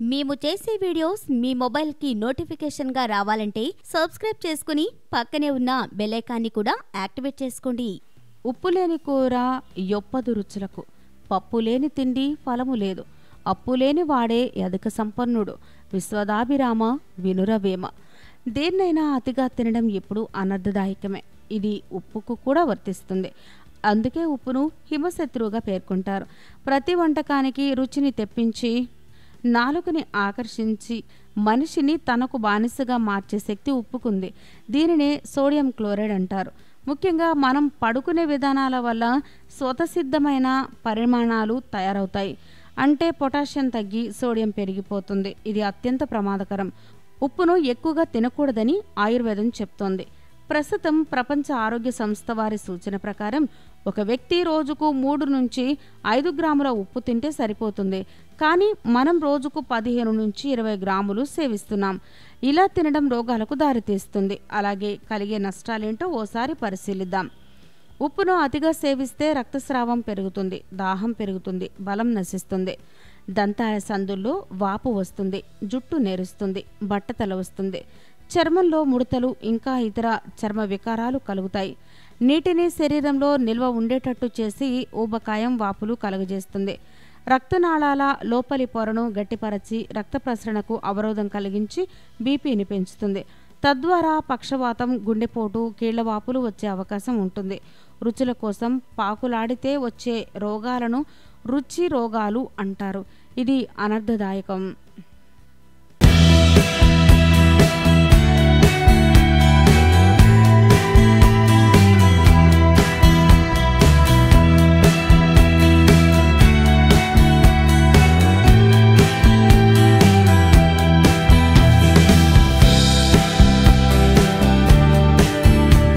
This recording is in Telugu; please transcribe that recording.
మేము చేసే వీడియోస్ మీ మొబైల్కి నోటిఫికేషన్గా రావాలంటే సబ్స్క్రైబ్ చేసుకుని పక్కనే ఉన్న బెలైకాన్ని కూడా యాక్టివేట్ చేసుకోండి. ఉప్పు లేని కూర యొప్పదు రుచులకు. పప్పు లేని తిండి ఫలము లేదు. అప్పు లేని వాడే ఎదక సంపన్నుడు. విశ్వదాభిరామ వినురవేమ. దేన్నైనా అతిగా తినడం ఎప్పుడు అనర్థదాయకమే ఇది ఉప్పుకు కూడా వర్తిస్తుంది. అందుకే ఉప్పును హిమశత్రువుగా పేర్కొంటారు. ప్రతి వంటకానికి రుచిని తెప్పించి నాలుకని ఆకర్షించి మనిషిని తనకు బానిసగా మార్చే శక్తి ఉప్పుకుంది. దీనినే సోడియం క్లోరైడ్ అంటారు. ముఖ్యంగా మనం పడుకునే విధానాల వల్ల స్వతసిద్ధమైన పరిమాణాలు తయారవుతాయి. అంటే పొటాషియం తగ్గి సోడియం పెరిగిపోతుంది. ఇది అత్యంత ప్రమాదకరం. ఉప్పును ఎక్కువగా తినకూడదని ఆయుర్వేదం చెప్తోంది. ప్రస్తుతం ప్రపంచ ఆరోగ్య సంస్థ వారి సూచన ప్రకారం ఒక వ్యక్తి రోజుకు మూడు నుంచి ఐదు గ్రాముల ఉప్పు తింటే సరిపోతుంది. కానీ మనం రోజుకు పదిహేను నుంచి ఇరవై గ్రాములు సేవిస్తున్నాం. ఇలా తినడం రోగాలకు దారితీస్తుంది. అలాగే కలిగే నష్టాలేంటో ఓసారి పరిశీలిద్దాం. ఉప్పును అతిగా సేవిస్తే రక్తస్రావం పెరుగుతుంది దాహం పెరుగుతుంది బలం నశిస్తుంది. దంతాల సందుల్లో వాపు వస్తుంది జుట్టు నెరుస్తుంది బట్టతల వస్తుంది. చర్మంలో ముడతలు ఇంకా ఇతర చర్మ వికారాలు కలుగుతాయి. నీటిని శరీరంలో నిల్వ ఉండేటట్టు చేసి ఊబకాయం వాపులు కలుగజేస్తుంది. రక్తనాళాల లోపలి పొరను గట్టిపరచి రక్త ప్రసరణకు అవరోధం కలిగించి బీపీని పెంచుతుంది. తద్వారా పక్షవాతం గుండెపోటు కీళ్ళవాపులు వచ్చే అవకాశం ఉంటుంది. రుచుల కోసం పాకులాడితే వచ్చే రోగాలను రుచి రోగాలు అంటారు. ఇది అనర్థదాయకం